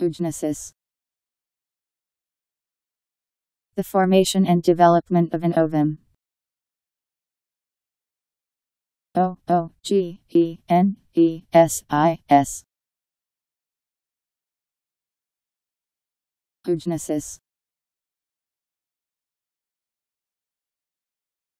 Oogenesis. The formation and development of an ovum. O O G E N E S I S. Oogenesis.